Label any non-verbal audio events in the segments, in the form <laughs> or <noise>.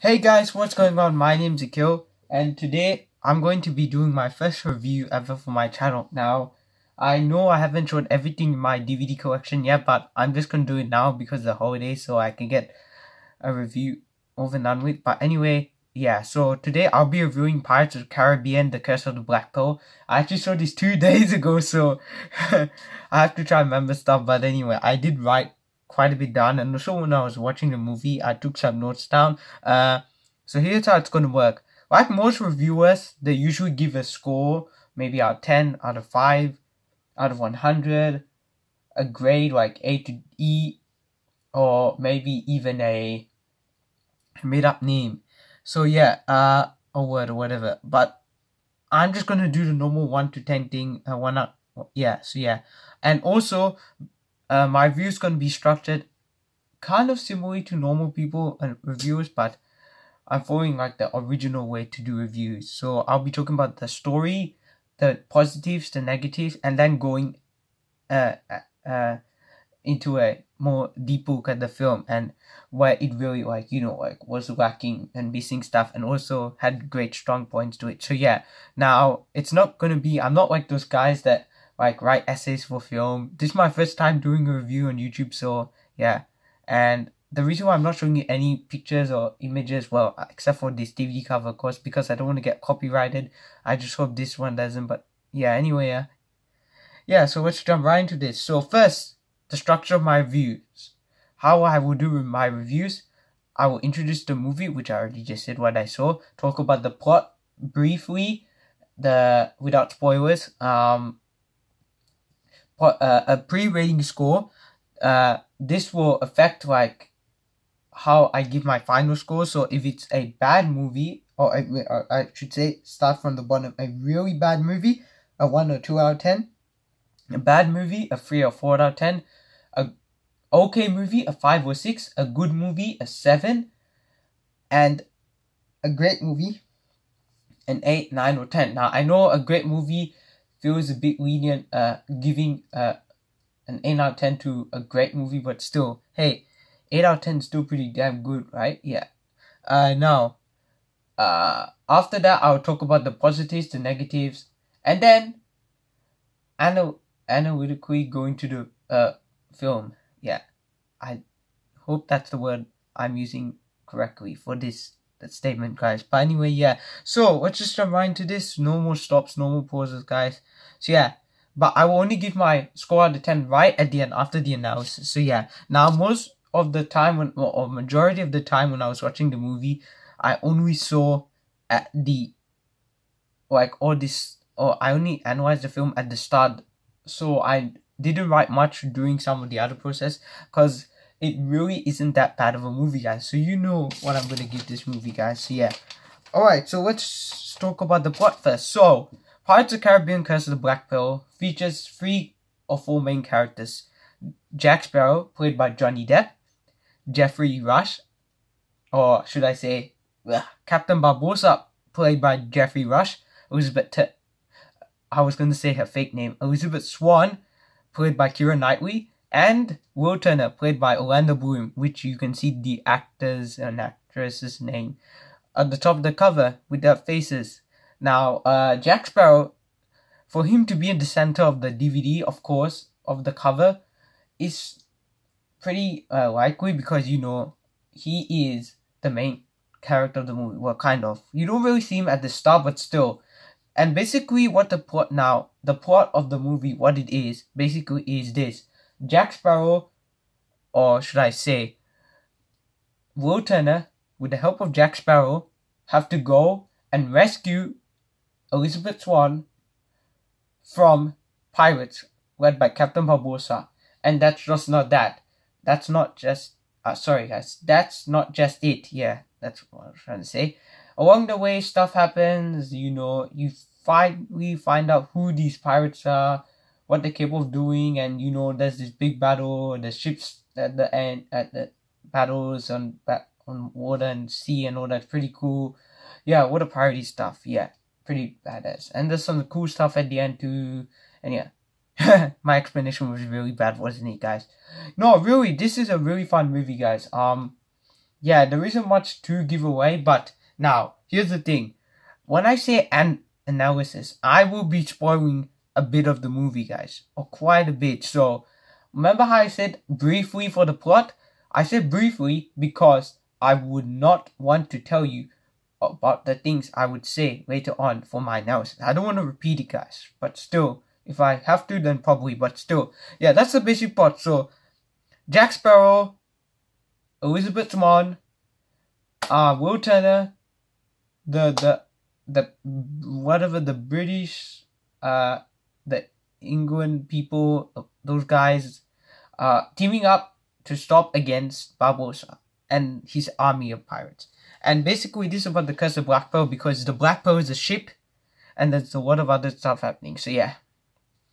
Hey guys, what's going on? My name's Akil, and today I'm going to be doing my first review ever for my channel. Now, I know I haven't shown everything in my DVD collection yet, but I'm just gonna do it now because of the holiday, so I can get a review over and done with. But anyway, yeah, so today I'll be reviewing Pirates of the Caribbean, The Curse of the Black Pearl. I actually saw this <laughs> two days ago, so <laughs> I have to try and remember stuff. But anyway, I did write quite a bit down and also when I was watching the movie I took some notes down. Uh so here's how it's gonna work. Like most reviewers they usually give a score maybe out of 10 out of 5 out of 100 a grade like A to E or maybe even a made up name. So yeah uh a word or whatever. But I'm just gonna do the normal 1 to 10 thing uh, one out yeah so yeah. And also uh, my review is going to be structured kind of similarly to normal people and reviewers, but I'm following like the original way to do reviews. So I'll be talking about the story, the positives, the negatives, and then going uh, uh, uh into a more deep look at the film and where it really like you know like was lacking and missing stuff and also had great strong points to it so yeah now it's not gonna be i'm not like those guys that like write essays for film. This is my first time doing a review on YouTube, so yeah. And the reason why I'm not showing you any pictures or images, well, except for this DVD cover, of course, because I don't want to get copyrighted. I just hope this one doesn't. But yeah, anyway, yeah. Yeah, so let's jump right into this. So first, the structure of my reviews. How I will do my reviews. I will introduce the movie, which I already just said what I saw. Talk about the plot briefly, the without spoilers. Um, uh, a pre-rating score, uh, this will affect like how I give my final score. So if it's a bad movie, or I, or I should say, start from the bottom, a really bad movie, a one or two out of ten. A bad movie, a three or four out of ten. A okay movie, a five or six. A good movie, a seven. And a great movie, an eight, nine, or ten. Now I know a great movie feels a bit lenient uh giving uh an 8 out of 10 to a great movie but still hey 8 out of 10 is still pretty damn good right? Yeah. Uh now uh after that i'll talk about the positives the negatives and then anal- analytically go into the uh film. Yeah. I hope that's the word i'm using correctly for this that statement, guys. But anyway, yeah. So let's just jump right into this. No more stops, no more pauses, guys. So yeah. But I will only give my score out of 10 right at the end after the analysis. So yeah. Now most of the time when or majority of the time when I was watching the movie, I only saw at the like all this or I only analyzed the film at the start. So I didn't write much during some of the other process because it really isn't that bad of a movie, guys. So you know what I'm gonna give this movie, guys. So yeah. Alright, so let's talk about the plot first. So, Pirates of the Caribbean Curse of the Black Pearl features three or four main characters. Jack Sparrow, played by Johnny Depp. Geoffrey Rush, or should I say, ugh, Captain Barbossa, played by Geoffrey Rush. Elizabeth, T- I was gonna say her fake name, Elizabeth Swann, played by Keira Knightley and Will Turner, played by Orlando Bloom, which you can see the actor's and actresses' name at the top of the cover with their faces. Now, uh, Jack Sparrow, for him to be in the center of the DVD, of course, of the cover, is pretty uh, likely because you know he is the main character of the movie. Well, kind of. You don't really see him at the start, but still. And basically, what the plot now, the plot of the movie, what it is, basically is this Jack Sparrow, or should I say, Will Turner, with the help of Jack Sparrow, have to go and rescue Elizabeth Swann from pirates led by Captain Barbossa. And that's just not that. That's not just. Uh, sorry, guys. That's not just it. Yeah, that's what I was trying to say. Along the way, stuff happens. You know, you finally find out who these pirates are what they're capable of doing and you know there's this big battle the ships at the end at the battles on on water and sea and all that. Pretty cool. Yeah what a party stuff. Yeah pretty badass. And there's some cool stuff at the end too. And yeah. <laughs> My explanation was really bad wasn't it guys? No really this is a really fun movie guys. Um yeah, there isn't much to give away, but now, here's the thing. When I say an analysis, I will be spoiling a bit of the movie, guys, or quite a bit. So, remember how I said briefly for the plot? I said briefly because I would not want to tell you about the things I would say later on for my analysis. I don't want to repeat it, guys, but still, if I have to, then probably, but still, yeah, that's the basic plot. So, Jack Sparrow, Elizabeth Swann, uh, Will Turner, the the the whatever the British, uh, the England people, those guys, uh, teaming up to stop against Barbossa and his army of pirates. And basically, this is about the curse of Black Pearl because the Black Pearl is a ship, and there's a lot of other stuff happening. So yeah,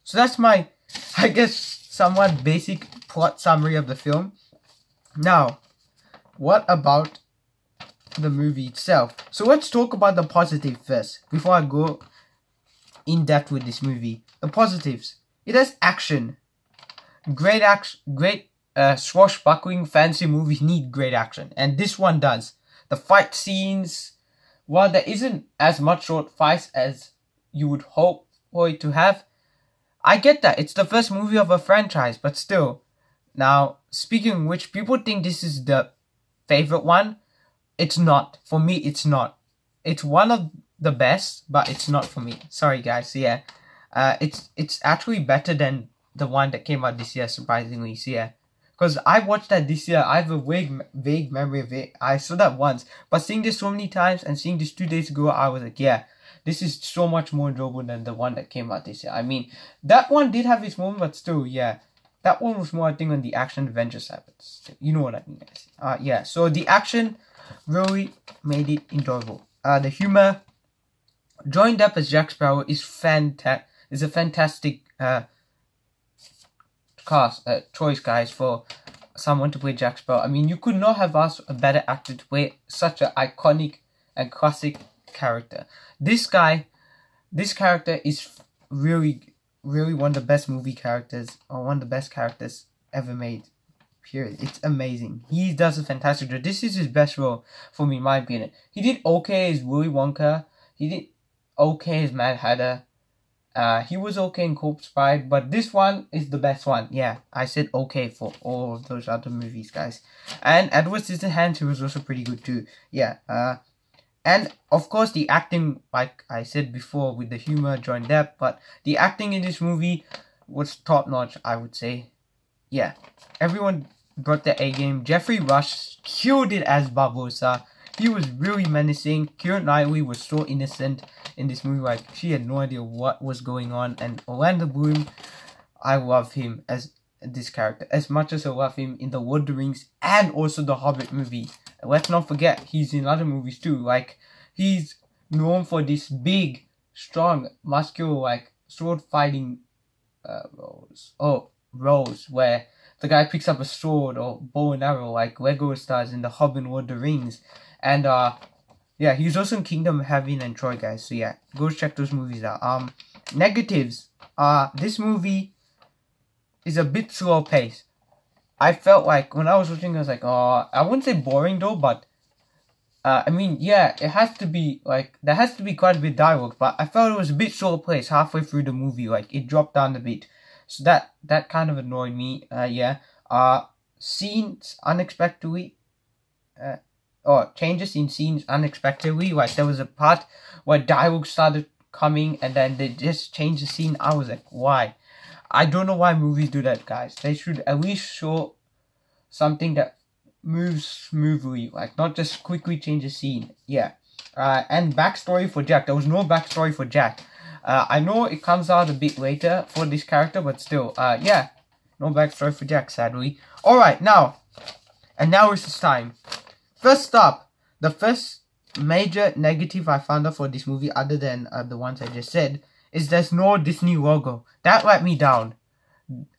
so that's my, <laughs> I guess, somewhat basic plot summary of the film. Now, what about the movie itself? So let's talk about the positive first before I go in depth with this movie. The positives. It has action. Great action. Great uh, swashbuckling fancy movies need great action, and this one does. The fight scenes, while there isn't as much short fights as you would hope for it to have, I get that it's the first movie of a franchise, but still. Now, speaking which, people think this is the favorite one. It's not. For me, it's not. It's one of the best, but it's not for me. Sorry, guys. Yeah, uh, it's it's actually better than the one that came out this year, surprisingly. So yeah, because I watched that this year. I have a vague vague memory of it. I saw that once, but seeing this so many times and seeing this two days ago, I was like, yeah, this is so much more enjoyable than the one that came out this year. I mean, that one did have its moment, but still, yeah. That one was more, I think, on the action adventure side. You know what I mean, guys. Uh, yeah, so the action really made it enjoyable. Uh, the humor, Johnny Depp as Jack Sparrow is fantastic. Is a fantastic uh, cast uh, choice, guys, for someone to play Jack Sparrow. I mean, you could not have asked a better actor to play such an iconic and classic character. This guy, this character is really, really one of the best movie characters, or one of the best characters ever made. Period. It's amazing. He does a fantastic job. This is his best role for me, in my opinion. He did okay as Willy Wonka. He did okay as Mad Hatter. Uh, he was okay in Corpse Bride, but this one is the best one. Yeah, I said okay for all of those other movies, guys. And Edward Scissorhands, he was also pretty good too. Yeah, uh, and of course the acting, like I said before, with the humor, joined that, but the acting in this movie was top notch, I would say. Yeah, everyone brought their A game. Geoffrey Rush killed it as Barbossa. He was really menacing. Keira Knightley was so innocent in this movie. Like she had no idea what was going on. And Orlando Bloom, I love him as this character as much as I love him in the Lord of the Rings and also the Hobbit movie. Let's not forget he's in other movies too. Like he's known for this big, strong, muscular, like sword fighting uh, roles. Oh, roles where the guy picks up a sword or bow and arrow like Legolas does in the Hobbit and Lord of the Rings. And uh yeah, he's also in Kingdom Heaven and Troy guys. So yeah, go check those movies out. Um negatives. Uh this movie is a bit slow pace. I felt like when I was watching I was like, oh I wouldn't say boring though, but uh, I mean, yeah, it has to be like there has to be quite a bit of dialogue, but I felt it was a bit slow pace halfway through the movie. Like it dropped down a bit, so that that kind of annoyed me. Uh, yeah. Uh, scenes unexpectedly. Uh, or changes in scenes unexpectedly. Like there was a part where dialogue started coming and then they just changed the scene. I was like, why? I don't know why movies do that, guys. They should at least show something that moves smoothly, like not just quickly change the scene. Yeah. Uh, and backstory for Jack. There was no backstory for Jack. Uh, I know it comes out a bit later for this character, but still, uh, yeah, no backstory for Jack, sadly. Alright, now, and now it's time First up, the first major negative I found out for this movie, other than uh, the ones I just said, is there's no Disney logo. That let me down.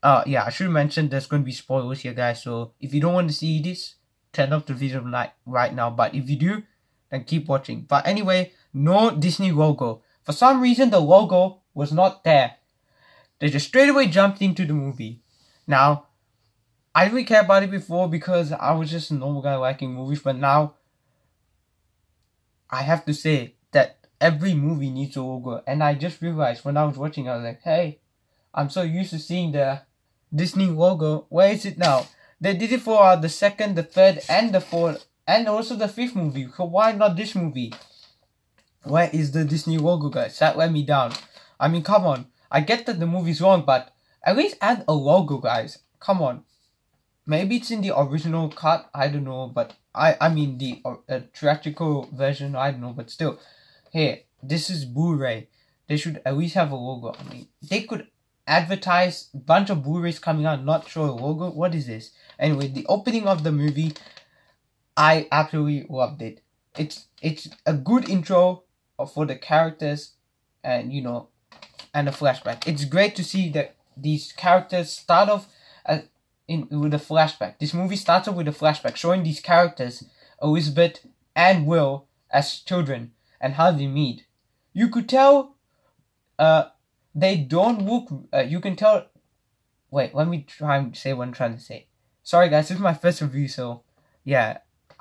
Uh, yeah, I should mention there's going to be spoilers here, guys. So if you don't want to see this, turn off the video right, right now. But if you do, then keep watching. But anyway, no Disney logo. For some reason, the logo was not there. They just straight away jumped into the movie. Now, I didn't really care about it before because I was just a normal guy liking movies, but now I have to say that every movie needs a logo. And I just realized when I was watching, I was like, hey, I'm so used to seeing the Disney logo. Where is it now? They did it for uh, the second, the third, and the fourth, and also the fifth movie. So why not this movie? Where is the Disney logo, guys? That let me down. I mean, come on. I get that the movie's wrong, but at least add a logo, guys. Come on. Maybe it's in the original cut. I don't know, but I I mean the uh, theatrical version. I don't know, but still, hey, this is Blu-ray. They should at least have a logo. I mean, they could advertise a bunch of Blu-rays coming out, not show a logo. What is this? Anyway, the opening of the movie, I absolutely loved it. It's it's a good intro for the characters, and you know, and a flashback. It's great to see that these characters start off as in with a flashback. This movie starts off with a flashback showing these characters, Elizabeth and Will, as children and how they meet. You could tell, uh, they don't look. Uh, you can tell. Wait, let me try and say what I'm trying to say. Sorry, guys, this is my first review, so yeah,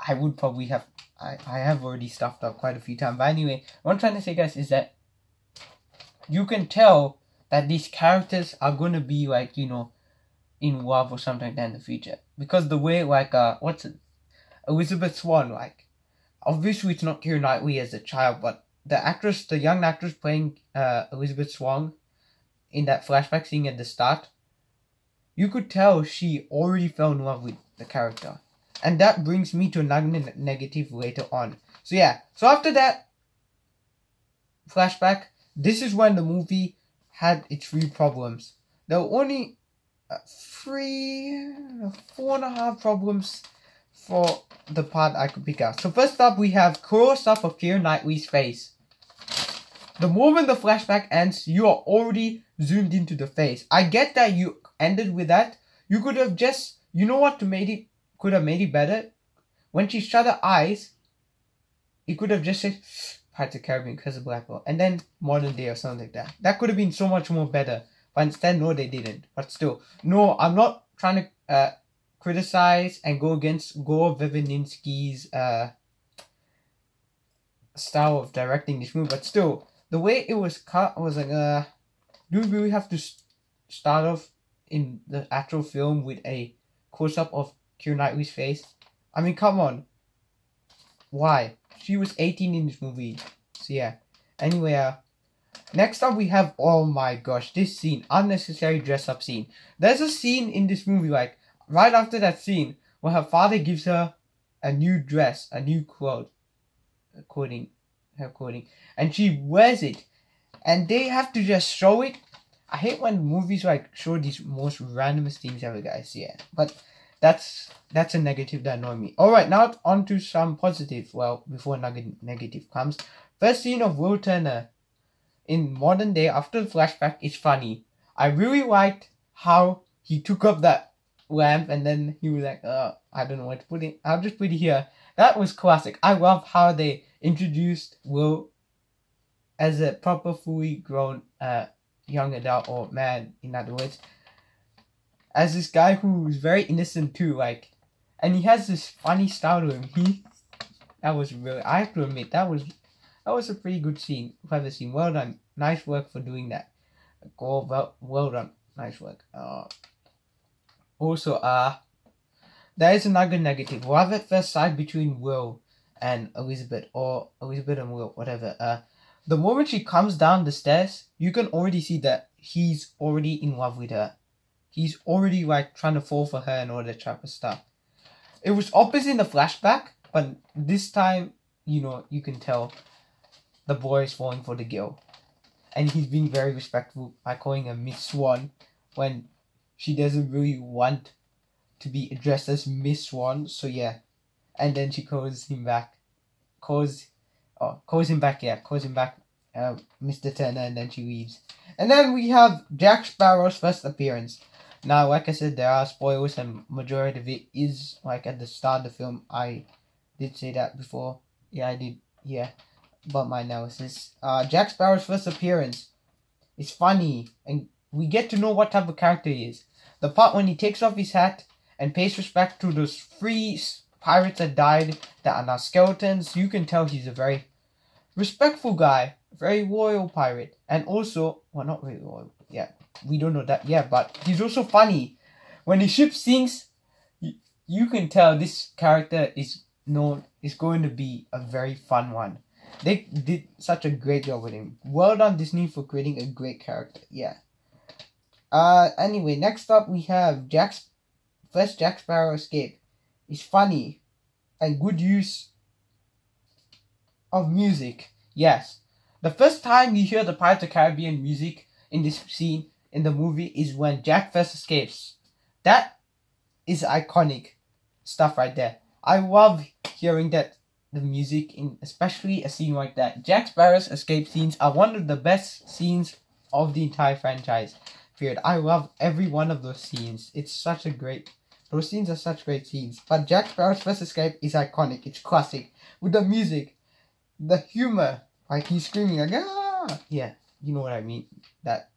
I would probably have. I, I have already stuffed up quite a few times. But anyway, what I'm trying to say, guys, is that you can tell that these characters are gonna be like you know in love or something like that in the future. Because the way like uh what's it? Elizabeth Swann like obviously it's not Keira Knightley as a child but the actress the young actress playing uh Elizabeth Swann in that flashback scene at the start you could tell she already fell in love with the character. And that brings me to another negative later on. So yeah. So after that flashback this is when the movie had its real problems. Were only Uh, three, four and a half problems for the part I could pick out. So first up, we have close up of Keira Knightley's face. The moment the flashback ends, you are already zoomed into the face. I get that you ended with that. You could have just, you know what, to made it could have made it better. When she shut her eyes, it could have just said Pirates of Caribbean because of Black and then Modern Day or something like that. That could have been so much more better. But instead, no, they didn't. But still, no, I'm not trying to uh, criticize and go against Gore Verbinski's uh, style of directing this movie. But still, the way it was cut was like, uh, do we really have to start off in the actual film with a close up of Keira Knightley's face? I mean, come on. Why? She was 18 in this movie. So yeah. Anyway, uh, Next up, we have, oh my gosh, this scene, unnecessary dress up scene. There's a scene in this movie, like, right after that scene, where her father gives her a new dress, a new cloth, according, her quoting, and she wears it, and they have to just show it. I hate when movies like show these most randomest things ever, guys. Yeah, but that's that's a negative that annoy me. All right, now on to some positive. Well, before neg- negative comes, first scene of Will Turner in modern day after the flashback is funny. I really liked how he took up that lamp and then he was like, uh, I don't know what to put it. I'll just put it here. That was classic. I love how they introduced Will as a proper fully grown uh young adult or man, in other words. As this guy who's very innocent too, like and he has this funny style to him. He that was really I have to admit that was that was a pretty good scene, clever scene. Well done. Nice work for doing that. Well, well done. Nice work. Uh, also, uh, there is another negative. Love at first sight between Will and Elizabeth, or Elizabeth and Will, whatever. Uh, the moment she comes down the stairs, you can already see that he's already in love with her. He's already like trying to fall for her and all that type of stuff. It was opposite in the flashback, but this time, you know, you can tell the boy is falling for the girl. And he's being very respectful by calling her Miss Swann when she doesn't really want to be addressed as Miss Swann. So yeah. And then she calls him back. Calls oh calls him back, yeah, calls him back uh, Mr. Turner and then she leaves. And then we have Jack Sparrow's first appearance. Now, like I said, there are spoilers and majority of it is like at the start of the film. I did say that before. Yeah, I did. Yeah about my analysis. Uh, Jack Sparrow's first appearance is funny, and we get to know what type of character he is. The part when he takes off his hat and pays respect to those three pirates that died that are now skeletons. You can tell he's a very respectful guy, very loyal pirate, and also, well, not very loyal. Yeah, we don't know that yet, but he's also funny. When the ship sinks, you, you can tell this character is known is going to be a very fun one. They did such a great job with him. Well done, Disney, for creating a great character. Yeah. Uh, anyway, next up we have Jack's first Jack Sparrow escape. It's funny and good use of music. Yes. The first time you hear the Pirates of Caribbean music in this scene in the movie is when Jack first escapes. That is iconic stuff right there. I love hearing that the music in especially a scene like that. Jack Sparrow's escape scenes are one of the best scenes of the entire franchise. Period. I love every one of those scenes. It's such a great those scenes are such great scenes. But Jack Sparrow's first escape is iconic. It's classic. With the music, the humor, like he's screaming like ah yeah, you know what I mean. That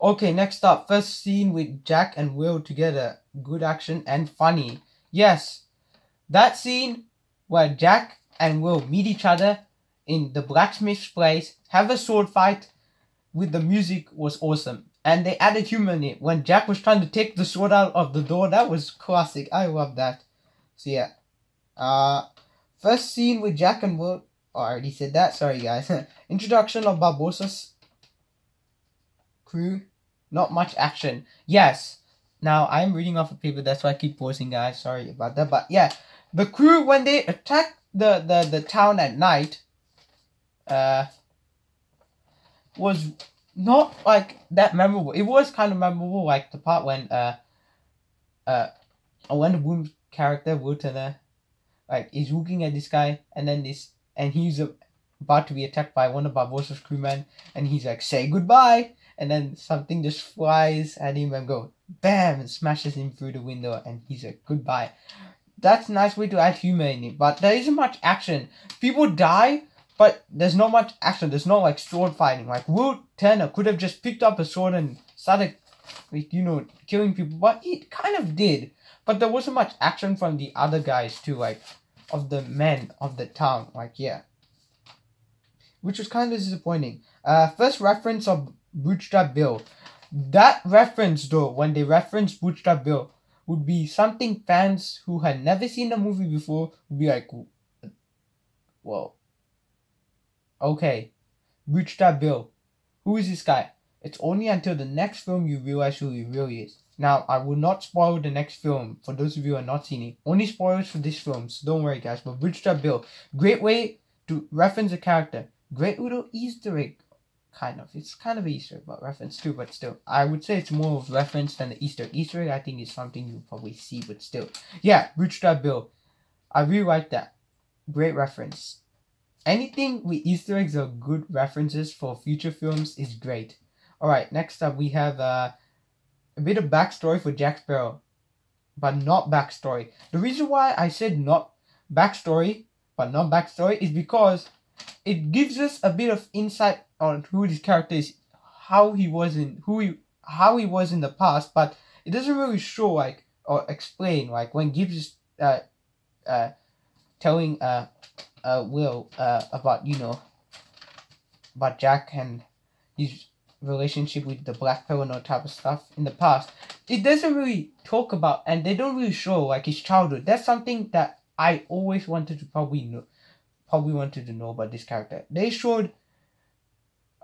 Okay, next up, first scene with Jack and Will together. Good action and funny. Yes, that scene where Jack and Will meet each other in the blacksmith's place, have a sword fight with the music was awesome. And they added humor in it. When Jack was trying to take the sword out of the door, that was classic. I love that. So yeah. Uh first scene with Jack and Will oh, I already said that, sorry guys. <laughs> Introduction of Barbossa's crew. Not much action. Yes. Now I'm reading off a paper, that's why I keep pausing guys. Sorry about that. But yeah, the crew when they attack the the the town at night uh was not like that memorable. It was kind of memorable like the part when uh uh the boom character Turner like is looking at this guy and then this and he's about to be attacked by one of Barbossa's crewmen and he's like say goodbye and then something just flies at him and go bam and smashes him through the window and he's like goodbye that's a nice way to add humor in it. But there isn't much action. People die, but there's not much action. There's no like sword fighting. Like Will Turner could have just picked up a sword and started, like, you know, killing people. But it kind of did. But there wasn't much action from the other guys too, like of the men of the town. Like yeah, which was kind of disappointing. Uh, first reference of Bootstrap Bill. That reference though, when they referenced Bootstrap Bill, would be something fans who had never seen the movie before would be like, well, okay, Bootstrap Bill. Who is this guy? It's only until the next film you realize who he really is. Now, I will not spoil the next film for those of you who have not seen it. Only spoilers for this film, so don't worry, guys. But Bootstrap Bill, great way to reference a character. Great little Easter egg kind of. It's kind of Easter, but reference too, but still. I would say it's more of reference than the Easter. Easter egg, I think, is something you probably see, but still. Yeah, Bootstrap Bill. I really like that. Great reference. Anything with Easter eggs or good references for future films is great. Alright, next up we have uh, a bit of backstory for Jack Sparrow. But not backstory. The reason why I said not backstory, but not backstory, is because it gives us a bit of insight on who this character is, how he was in who he how he was in the past, but it doesn't really show like or explain like when Gibbs is uh uh telling uh uh Will uh about you know about Jack and his relationship with the black pearl and all type of stuff in the past. It doesn't really talk about and they don't really show like his childhood. That's something that I always wanted to probably know probably wanted to know about this character. They showed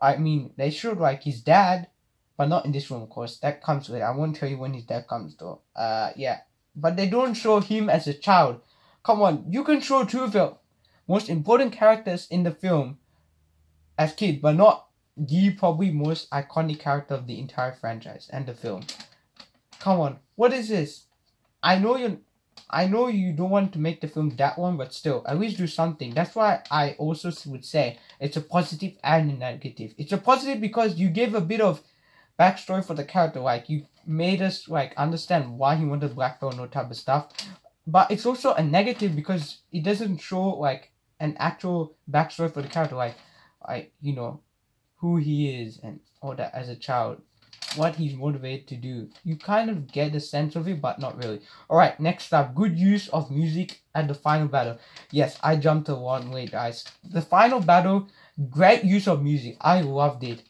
I mean, they showed like his dad, but not in this room, of course. That comes later. I won't tell you when his dad comes though. Uh, yeah, but they don't show him as a child. Come on, you can show two of the most important characters in the film as kid, but not the probably most iconic character of the entire franchise and the film. Come on, what is this? I know you're I know you don't want to make the film that one, but still, at least do something. That's why I also would say it's a positive and a negative. It's a positive because you gave a bit of backstory for the character, like you made us like understand why he wanted Black Pearl and all type of stuff. But it's also a negative because it doesn't show like an actual backstory for the character, like, like you know, who he is and all that as a child. What he's motivated to do. You kind of get a sense of it, but not really. Alright, next up, good use of music at the final battle. Yes, I jumped a one way, guys. The final battle, great use of music. I loved it.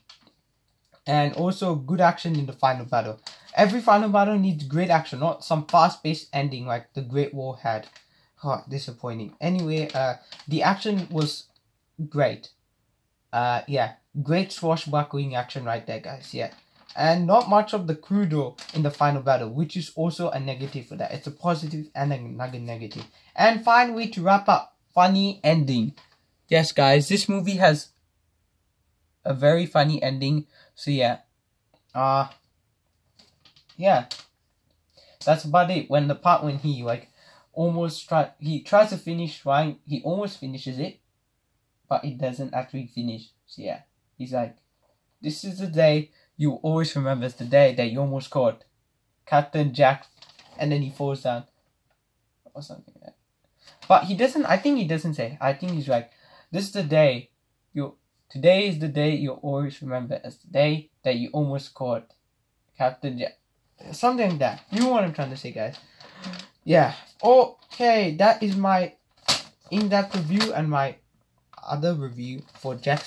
And also good action in the final battle. Every final battle needs great action, not some fast-paced ending like the Great War had. Oh, disappointing. Anyway, uh, the action was great. Uh, yeah, great swashbuckling action right there, guys. Yeah, and not much of the crudo in the final battle, which is also a negative for that. It's a positive and a negative. And finally, to wrap up, funny ending. Yes, guys, this movie has a very funny ending. So yeah, uh, yeah, that's about it. When the part when he like almost try he tries to finish right he almost finishes it but it doesn't actually finish so yeah he's like this is the day you always remember the day that you almost caught captain jack and then he falls down or something like that. But he doesn't i think he doesn't say i think he's like this is the day you today is the day you always remember as the day that you almost caught captain jack. Something like that. You know what i'm trying to say guys? Yeah. Okay that is my in-depth review and my other review for jack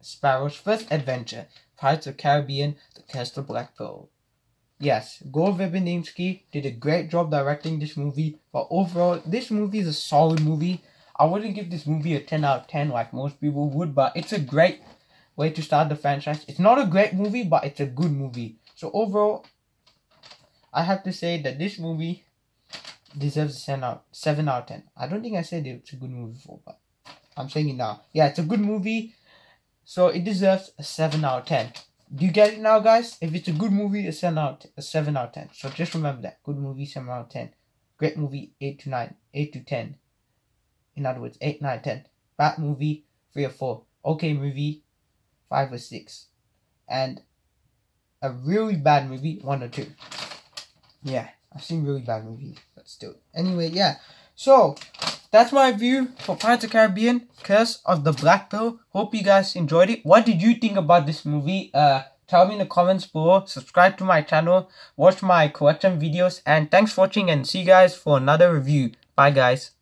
sparrow's first adventure pirates of caribbean the curse of black pearl. Yes gore verbinski did a great job directing this movie but overall this movie is a solid movie. I wouldn't give this movie a 10 out of 10 like most people would but it's a great way to start the franchise. It's not a great movie but it's a good movie. So overall i have to say that this movie deserves a 7 out, 7 out of 10. I don't think I said it's a good movie before, but I'm saying it now. Yeah, it's a good movie, so it deserves a 7 out of 10. Do you get it now, guys? If it's a good movie, a 7 out, a 7 out of 10. So just remember that. Good movie, 7 out of 10. Great movie, 8 to 9, 8 to 10. In other words, 8, 9, 10. Bad movie, 3 or 4. Okay movie, 5 or 6. And a really bad movie, 1 or 2. Yeah. I've seen really bad movies, but still. Anyway, yeah. So, that's my review for Pirates of the Caribbean, Curse of the Black Pearl. Hope you guys enjoyed it. What did you think about this movie? Uh, tell me in the comments below. Subscribe to my channel. Watch my collection videos. And thanks for watching and see you guys for another review. Bye, guys.